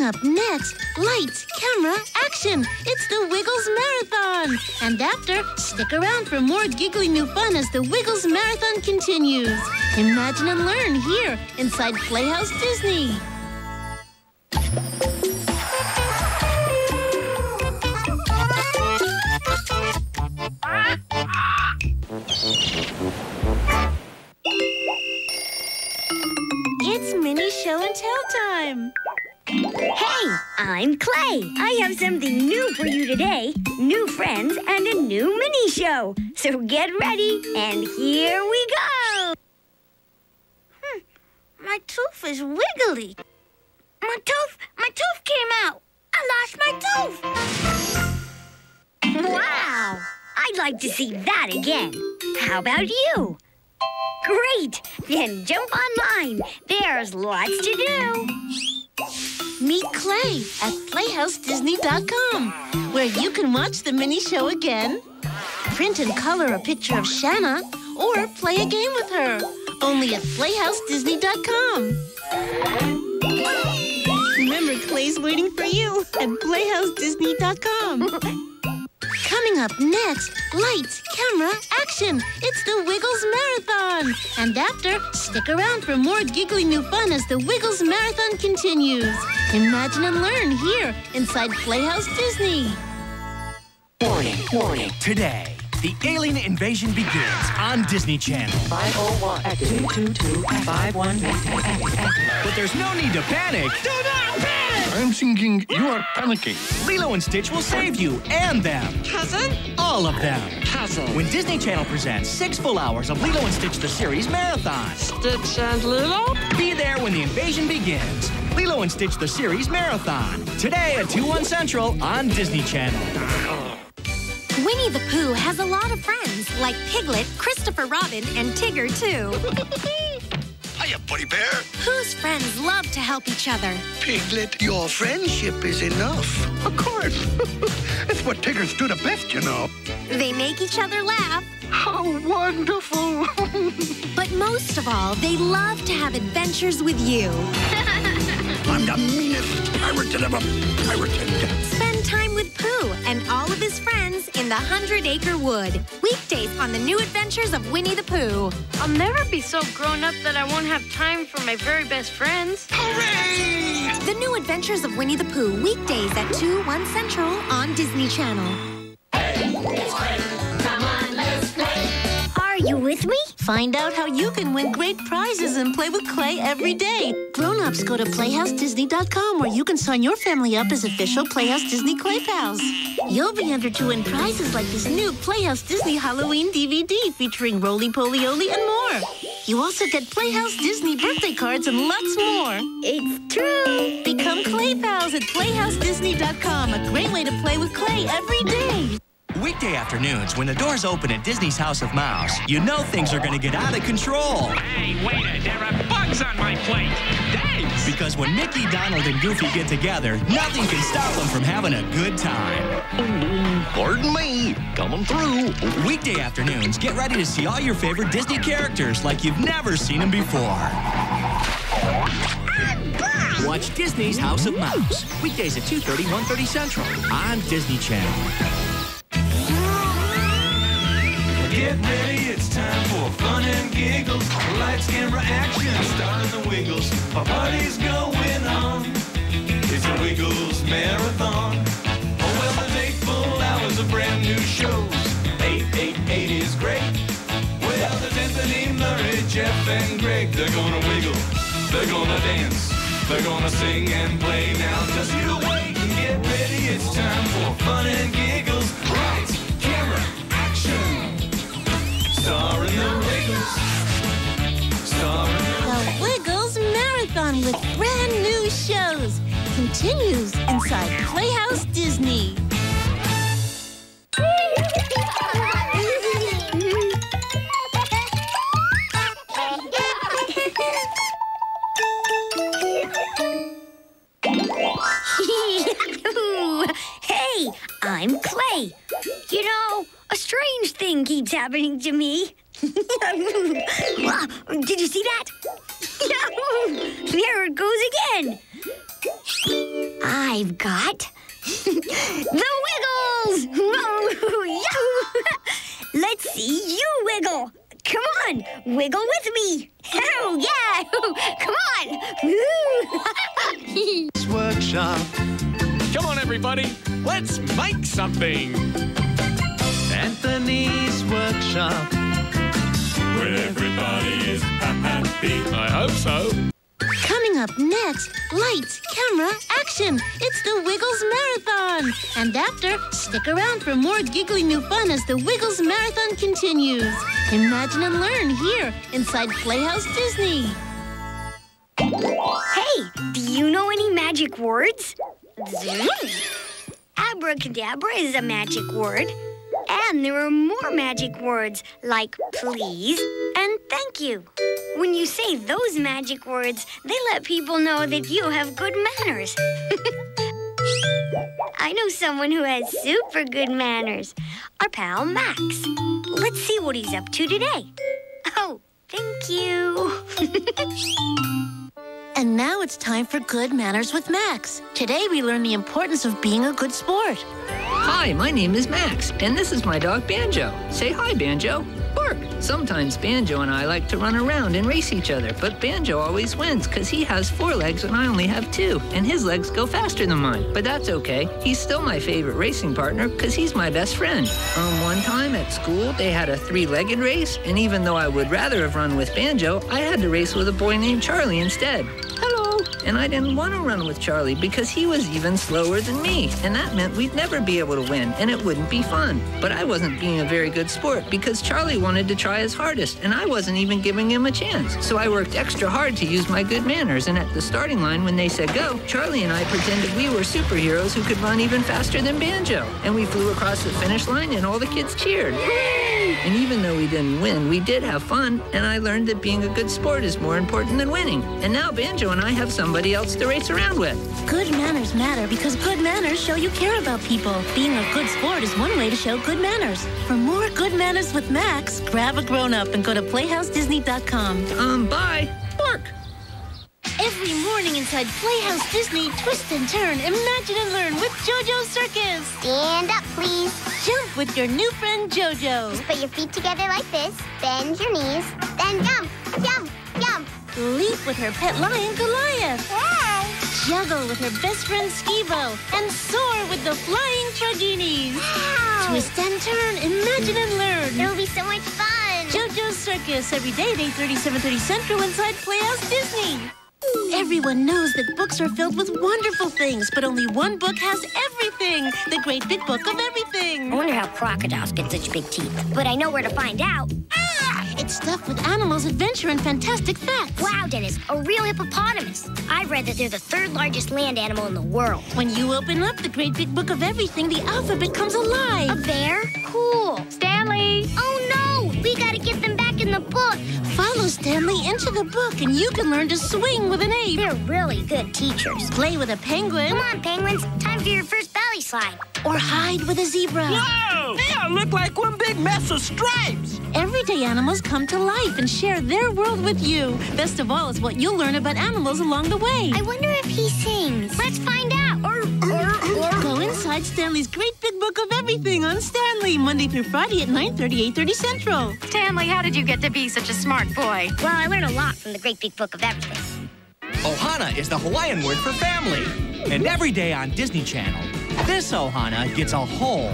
Coming up next, lights, camera, action. It's the Wiggles Marathon. And after, stick around for more giggly new fun as the Wiggles Marathon continues. Imagine and learn here inside Playhouse Disney. I'm Clay. I have something new for you today. New friends and a new mini show. So get ready, and here we go. Hmm, my tooth is wiggly. My tooth, my tooth came out. I lost my tooth. Wow! I'd like to see that again. How about you? Great! Then jump online. There's lots to do. Meet Clay at PlayhouseDisney.com, where you can watch the mini show again, print and color a picture of Shanna, or play a game with her. Only at PlayhouseDisney.com. Remember, Clay's waiting for you at PlayhouseDisney.com. Coming up next, lights, camera, action. It's the Wiggles Marathon. And after, stick around for more giggly new fun as the Wiggles Marathon continues. Imagine and learn here inside Playhouse Disney. Warning, warning. Today, the alien invasion begins on Disney Channel. 501 active. 222 But there's no need to panic. Do not panic! I'm thinking you are panicking. Lilo and Stitch will save you and them. Cousin? All of them. Cousin. When Disney Channel presents six full hours of Lilo and Stitch the series marathon. Stitch and Lilo? Be there when the invasion begins. Lilo and Stitch the series marathon. Today at 2 1 Central on Disney Channel. Winnie the Pooh has a lot of friends, like Piglet, Christopher Robin, and Tigger, too. Hiya, Buddy Bear. Pooh's friends love to help each other. Piglet, your friendship is enough. Of course. it's what Tiggers do the best, you know. They make each other laugh, How wonderful. but most of all, they love to have adventures with you. I'm the meanest pirate that ever pirated. Spend time with Pooh and all of his friends in the Hundred Acre Wood. Weekdays on the new adventures of Winnie the Pooh. I'll never be so grown up that I won't have time for my very best friends. Hooray! The new adventures of Winnie the Pooh, weekdays at 2, 1 Central on Disney Channel. Are you with me? Find out how you can win great prizes and play with Clay every day. Grown-ups, go to PlayhouseDisney.com where you can sign your family up as official Playhouse Disney Clay Pals. You'll be entered to win prizes like this new Playhouse Disney Halloween DVD featuring Rolie Polie Olie and more. You also get Playhouse Disney birthday cards and lots more. It's true. Become Clay Pals at PlayhouseDisney.com, a great way to play with Clay every day. Weekday afternoons, when the doors open at Disney's House of Mouse, you know things are going to get out of control. Hey, wait, there are bugs on my plate. Thanks. Because when Mickey, Donald, and Goofy get together, nothing can stop them from having a good time. Pardon me. Coming through. Weekday afternoons, get ready to see all your favorite Disney characters like you've never seen them before. Watch Disney's House of Mouse. Weekdays at 2.30, 1.30 Central on Disney Channel. Get ready, it's time for fun and giggles. Lights, camera, action, stars and wiggles. A party's going on. It's a Wiggles marathon. Oh, well, there's eight full hours of brand new shows. Eight, eight, eight is great. Well, there's Anthony, Murray, Jeff, and Greg. They're gonna wiggle, they're gonna dance, they're gonna sing and play. Now, just you wait and get ready. It's time for fun and giggles. Action. Starring the Wiggles. Starring The Wiggles Marathon with brand new shows continues inside Playhouse Disney. Strange thing keeps happening to me. Did you see that? there it goes again. I've got the Wiggles! Let's see you wiggle. Come on, wiggle with me. Oh, yeah. Come on. Workshop. Come on, everybody. Let's make something. Anthony's Workshop. Where everybody is happy. I hope so. Coming up next, lights, camera, action. It's the Wiggles Marathon. And after, stick around for more giggly new fun as the Wiggles Marathon continues. Imagine and learn here inside Playhouse Disney. Hey, do you know any magic words? Zoom. Abracadabra is a magic word. And there are more magic words like please and thank you. When you say those magic words, they let people know that you have good manners. I know someone who has super good manners. Our pal Max. Let's see what he's up to today. Oh, thank you. And now it's time for Good Manners with Max. Today we learn the importance of being a good sport. Hi, my name is Max, and this is my dog Banjo. Say hi, Banjo. Bark. Sometimes Banjo and I like to run around and race each other, but Banjo always wins because he has four legs and I only have two, and his legs go faster than mine. But that's okay. He's still my favorite racing partner because he's my best friend. Um, one time at school, they had a three-legged race, and even though I would rather have run with Banjo, I had to race with a boy named Charlie instead. And I didn't want to run with Charlie because he was even slower than me, and that meant we'd never be able to win, and it wouldn't be fun. But I wasn't being a very good sport because Charlie wanted to try his hardest, and I wasn't even giving him a chance. So I worked extra hard to use my good manners, and at the starting line, when they said go, Charlie and I pretended we were superheroes who could run even faster than Banjo. And we flew across the finish line, and all the kids cheered. And even though we didn't win, we did have fun, and I learned that being a good sport is more important than winning. And now Banjo and I have somebody else to race around with. Good manners matter because good manners show you care about people. Being a good sport is one way to show good manners. For more good manners with Max, grab a grown up and go to PlayhouseDisney.com. Um, bye. Bark. Every morning inside Playhouse Disney, twist and turn, imagine and learn with JoJo Circus. Stand up, please. Jump with your new friend JoJo. Just put your feet together like this, bend your knees, then jump, jump, jump. Leap with her pet lion Goliath. Wow. Juggle with her best friend Skibo. And soar with the flying Traginis. Wow. Twist and turn, imagine and learn. It'll be so much fun. JoJo's Circus every day at 8.30, 7.30 Central inside Playhouse Disney. Everyone knows that books are filled with wonderful things, but only one book has everything. The Great Big Book of Everything. I wonder how crocodiles get such big teeth. But I know where to find out. Ah! It's stuffed with animals, adventure, and fantastic facts. Wow, Dennis, a real hippopotamus. I read that they're the third largest land animal in the world. When you open up the Great Big Book of Everything, the alphabet comes alive. A bear? Cool. The book. Follow Stanley into the book and you can learn to swing with an ape. They're really good teachers. Play with a penguin. Come on, penguins. Time for your first belly slide. Or hide with a zebra. Whoa! They all look like one big mess of stripes. Everyday animals come to life and share their world with you. Best of all is what you'll learn about animals along the way. I wonder if he sings. Let's find out. Go inside Stanley's Great Big Book of Everything on Stanley, Monday through Friday at 9.30, 8.30 Central. Stanley, how did you get to be such a smart boy? Well, I learned a lot from the Great Big Book of Everything. Ohana is the Hawaiian word for family. And every day on Disney Channel, this Ohana gets a whole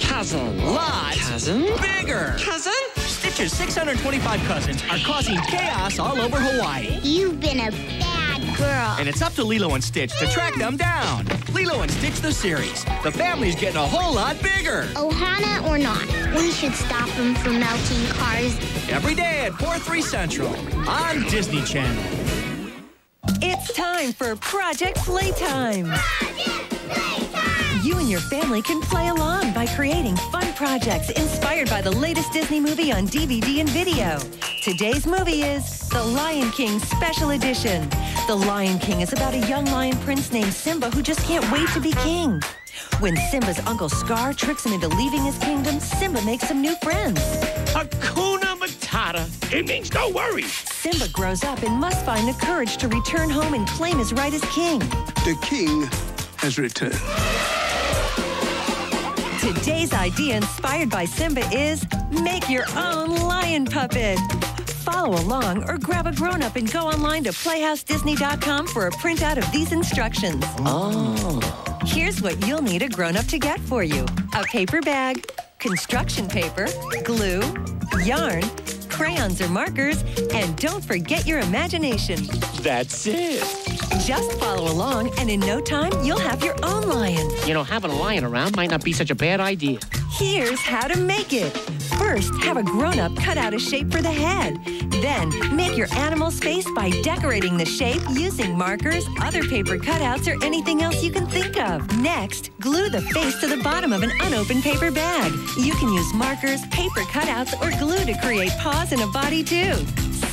Cousin. lot Cousin? bigger. Cousin? Stitch's 625 cousins are causing chaos all over Hawaii. You've been a bad girl. And it's up to Lilo and Stitch to track them down. Lilo and Stitch the series. The family's getting a whole lot bigger. Ohana or not, we should stop them from melting cars. Every day at 4, 3 Central on Disney Channel. It's time for Project Playtime. You and your family can play along by creating fun projects inspired by the latest Disney movie on DVD and video. Today's movie is The Lion King Special Edition. The Lion King is about a young lion prince named Simba who just can't wait to be king. When Simba's uncle Scar tricks him into leaving his kingdom, Simba makes some new friends. Hakuna Matata. It means no worries. Simba grows up and must find the courage to return home and claim his right as king. The king has returned. Today's idea inspired by Simba is make your own lion puppet. Follow along or grab a grown up and go online to PlayhouseDisney.com for a printout of these instructions. Oh. Here's what you'll need a grown up to get for you a paper bag, construction paper, glue, yarn, crayons or markers, and don't forget your imagination. That's it. Just follow along, and in no time, you'll have your own lion. You know, having a lion around might not be such a bad idea. Here's how to make it. First, have a grown up cut out a shape for the head. Then, make your animal's face by decorating the shape using markers, other paper cutouts, or anything else you can think of. Next, glue the face to the bottom of an unopened paper bag. You can use markers, paper cutouts, or glue to create paws and a body too.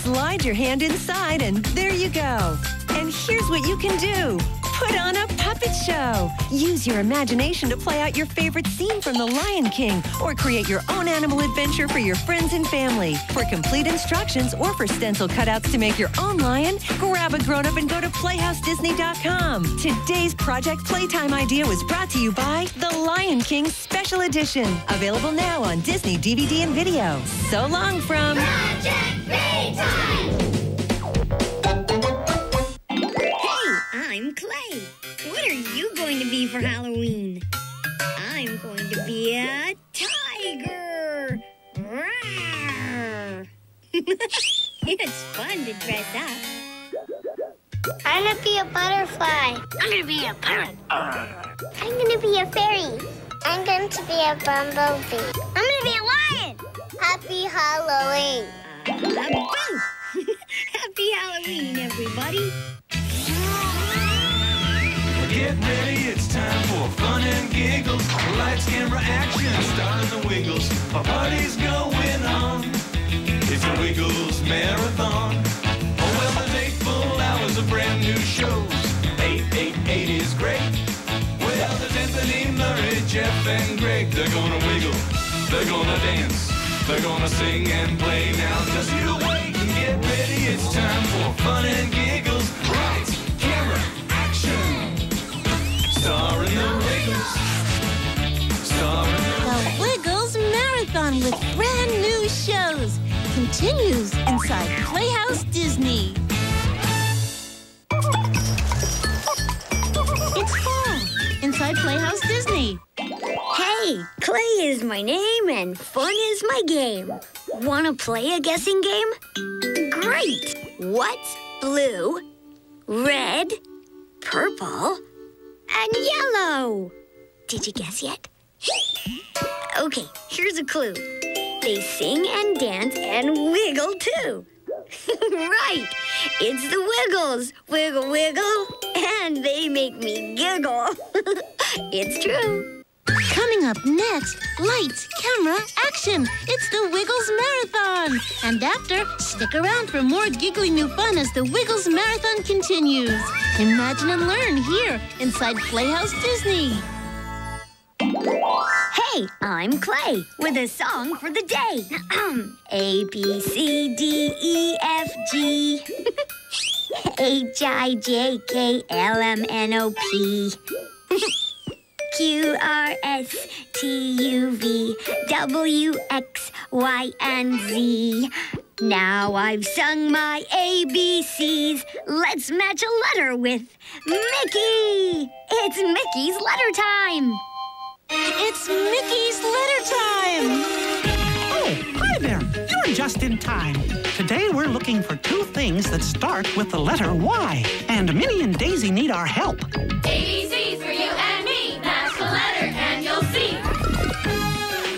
Slide your hand inside, and there you go. And here's what you can do. Put on a puppet show. Use your imagination to play out your favorite scene from The Lion King or create your own animal adventure for your friends and family. For complete instructions or for stencil cutouts to make your own lion, grab a grown up and go to PlayhouseDisney.com. Today's Project Playtime idea was brought to you by The Lion King Special Edition. Available now on Disney DVD and video. So long from Project Playtime! Be for Halloween? I'm going to be a tiger. Rawr. it's fun to dress up. I'm gonna be a butterfly. I'm gonna be a parrot. I'm gonna be a fairy. I'm going to be a bumblebee. I'm gonna be a lion. Happy Halloween. Uh! Happy Halloween, everybody. Get ready, it's time for fun and giggles. Lights, camera, action, starting the Wiggles. A party's going on. It's a Wiggles marathon. Oh, well, there's eight full hours of brand new shows. 888 is great. Well, there's Anthony, Murray, Jeff, and Greg. They're gonna wiggle, they're gonna dance, they're gonna sing and play. Now, just you wait and get ready. It's time for fun and giggles. Marathon with brand new shows continues inside Playhouse Disney. It's fall inside Playhouse Disney. Hey, Clay is my name and fun is my game. Wanna play a guessing game? Great! What's blue, red, purple, and yellow? Did you guess yet? Okay, here's a clue. They sing and dance and wiggle too. right, it's the Wiggles. Wiggle, wiggle, and they make me giggle. it's true. Coming up next, lights, camera, action. It's the Wiggles Marathon. And after, stick around for more giggly new fun as the Wiggles Marathon continues. Imagine and learn here inside Playhouse Disney. Hey, I'm Clay with a song for the day. A, B, C, D, E, F, G. H, I, J, K, L, M, N, O, P. Q, R, S, T, U, V, W, X, Y, and Z. Now I've sung my ABCs. Let's match a letter with Mickey. It's Mickey's letter time. It's Mickey's letter time. Oh, hi there. You're just in time. Today we're looking for two things that start with the letter Y. And Minnie and Daisy need our help. ABC's for you and me. That's the letter and you'll see.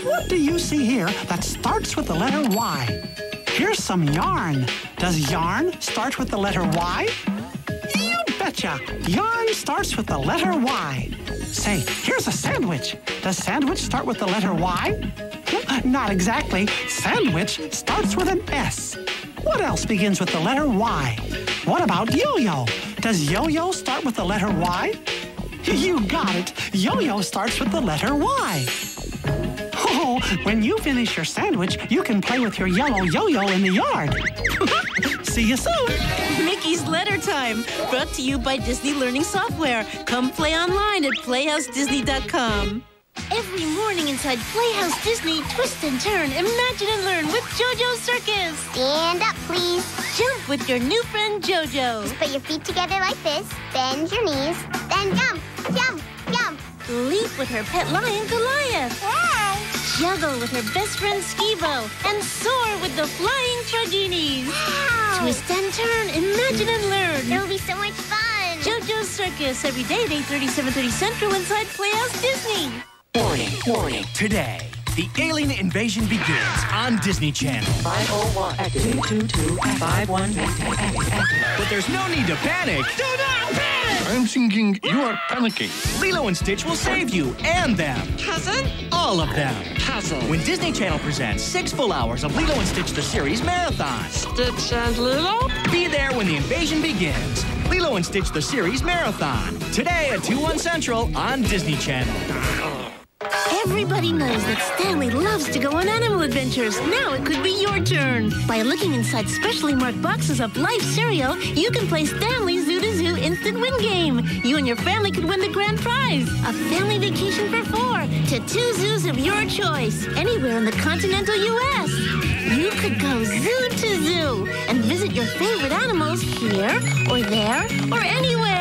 What do you see here that starts with the letter Y? Here's some yarn. Does yarn start with the letter Y? Betcha. Yarn starts with the letter Y. Say, here's a sandwich. Does sandwich start with the letter Y? Not exactly. Sandwich starts with an S. What else begins with the letter Y? What about yo-yo? Does yo-yo start with the letter Y? You got it. Yo-yo starts with the letter Y. Oh, when you finish your sandwich, you can play with your yellow yo-yo in the yard. See you soon. Mickey's Letter Time, brought to you by Disney Learning Software. Come play online at PlayhouseDisney.com. Every morning inside Playhouse Disney, twist and turn, imagine and learn with JoJo's Circus. Stand up, please. Jump with your new friend JoJo. Just put your feet together like this, bend your knees, then jump, jump, jump. Leap with her pet lion Goliath. Wow. Juggle with her best friend Skibo. And soar with the flying Fraginis. Wow. Twist and turn, imagine and learn. It'll be so much fun. JoJo's Circus, every day at 8.30, 7.30 Central inside Playhouse Disney. Warning, warning. Today, the alien invasion begins on Disney Channel. 501 active 222 51 But there's no need to panic. Do not panic! I'm thinking you are panicking. Lilo and Stitch will save you and them. Cousin? All of them. Cousin. When Disney Channel presents six full hours of Lilo and Stitch the series marathon. Stitch and Lilo? Be there when the invasion begins. Lilo and Stitch the series marathon. Today at 2 1 Central on Disney Channel. Everybody knows that Stanley loves to go on animal adventures. Now it could be your turn. By looking inside specially marked boxes of Life cereal, you can play Stanley's Win Game. You and your family could win the grand prize a family vacation for four to two zoos of your choice, anywhere in the continental U.S. You could go zoo to zoo and visit your favorite animals here or there or anywhere.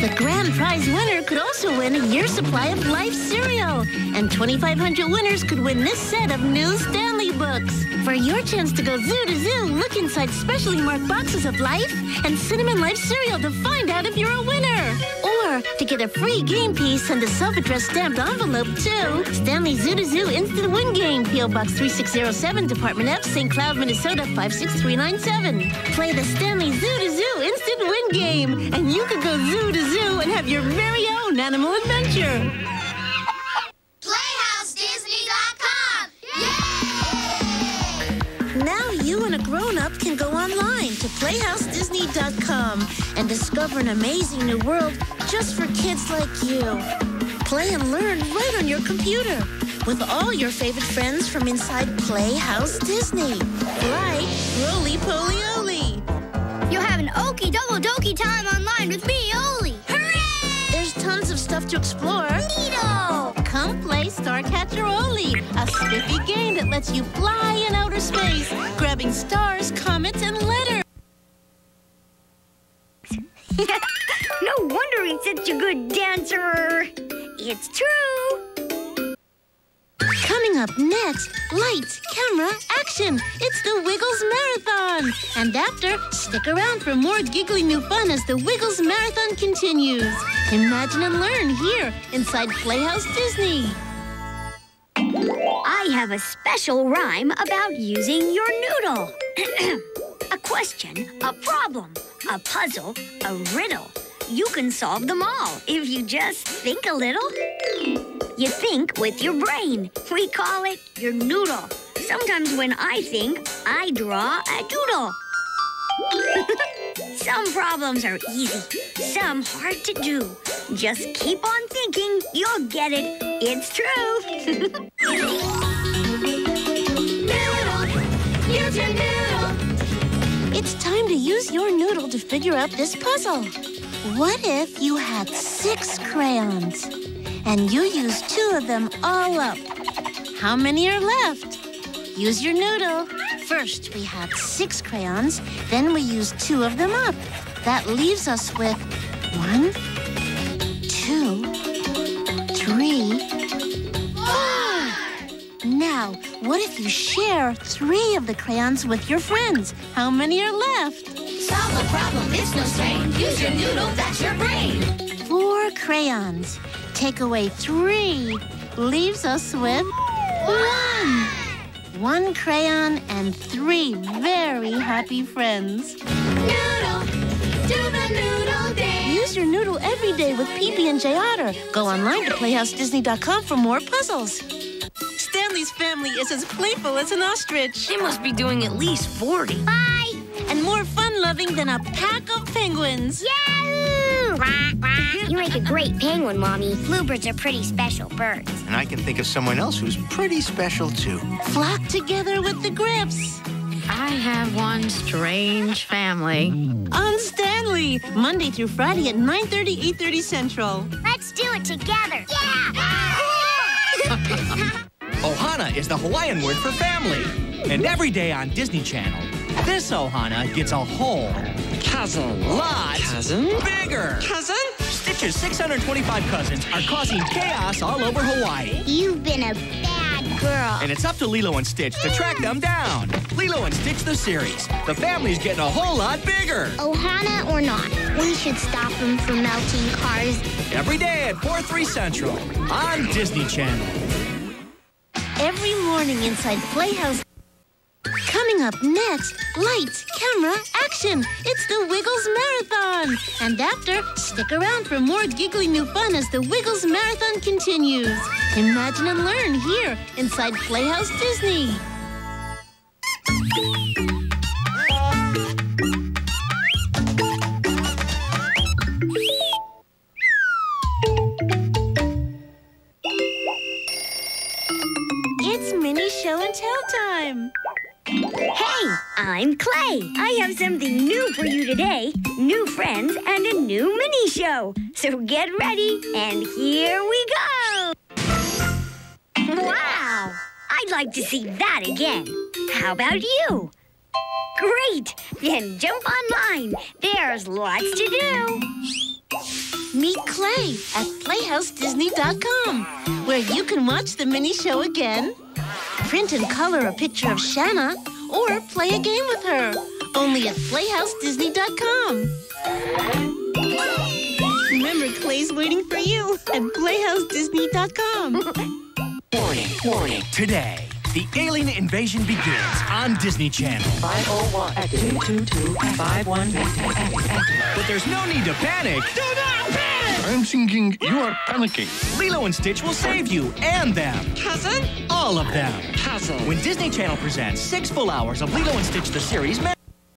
The grand prize winner could also win a year's supply of Life cereal. And 2,500 winners could win this set of new Stanley books. For your chance to go zoo to zoo, look inside specially marked boxes of Life and Cinnamon Life cereal to find out if you're a winner. Or to get a free game piece and a self-addressed stamped envelope too. Stanley Zoo to Zoo Instant Win Game, P.O. Box 3607, Department F, St. Cloud, Minnesota 56397. Play the Stanley Zoo to Zoo Instant Win Game, and you could go zoo to zoo and have your very own animal adventure. PlayhouseDisney.com. Yay! Now you and a grown-up can go online PlayhouseDisney.com and discover an amazing new world just for kids like you. Play and learn right on your computer with all your favorite friends from inside Playhouse Disney. Like Rolie Polie Olie. You'll have an okie double dokey time online with me, Olie. Hooray! There's tons of stuff to explore. Neato! Come play Starcatcher Olie, a spiffy game that lets you fly in outer space, grabbing stars, comets, and letters. no wonder he's such a good dancer. It's true. Coming up next, lights, camera, action. It's the Wiggles Marathon. And after, stick around for more giggly new fun as the Wiggles Marathon continues. Imagine and learn here inside Playhouse Disney. I have a special rhyme about using your noodle. a question, a problem, a puzzle, a riddle. You can solve them all if you just think a little. You think with your brain. We call it your noodle. Sometimes when I think, I draw a doodle. some problems are easy, some hard to do. Just keep on thinking, you'll get it. It's true. Noodle, use your noodle. It's time to use your noodle to figure out this puzzle. What if you had six crayons and you used two of them all up? How many are left? Use your noodle. First, we had six crayons, then we used two of them up. That leaves us with one, Now, what if you share three of the crayons with your friends? How many are left? Solve the problem, it's no strain. Use your noodle, that's your brain. Four crayons. Take away three. Leaves us with one. One crayon and three very happy friends. Noodle, do the noodle dance. Use your noodle every day with PB and J Otter. Go online to PlayhouseDisney.com for more puzzles. Stanley's family is as playful as an ostrich. They must be doing at least 40. Bye! And more fun-loving than a pack of penguins. Yahoo! You make a great penguin, Mommy. Bluebirds are pretty special birds. And I can think of someone else who's pretty special too. Flock together with the Griffs. I have one strange family. On Stanley, Monday through Friday at 9:30, 8:30 Central. Let's do it together. Yeah! Ohana is the Hawaiian word for family. And every day on Disney Channel, this Ohana gets a whole cousin lot cousin bigger. cousin. Stitch's 625 cousins are causing chaos all over Hawaii. You've been a bad girl. And it's up to Lilo and Stitch to track them down. Lilo and Stitch the series. The family's getting a whole lot bigger. Ohana or not, we should stop them from melting cars. Every day at 4 3 Central on Disney Channel. Every morning inside Playhouse. Coming up next, lights, camera, action. It's the Wiggles Marathon. And after, stick around for more giggly new fun as the Wiggles Marathon continues. Imagine and learn here inside Playhouse Disney. I'm Clay. I have something new for you today. New friends and a new mini show. So get ready, and here we go. Wow! I'd like to see that again. How about you? Great! Then jump online. There's lots to do. Meet Clay at PlayhouseDisney.com, where you can watch the mini show again, print and color a picture of Shanna, or play a game with her. Only at PlayhouseDisney.com. Remember, Clay's waiting for you at PlayhouseDisney.com. Warning, warning. Today, the alien invasion begins on Disney Channel. 501 activate 22 51 But there's no need to panic. Do not panic! I'm thinking you are panicking. Lilo and Stitch will save you and them. Cousin? All of them. Cousin. When Disney Channel presents six full hours of Lilo and Stitch the series.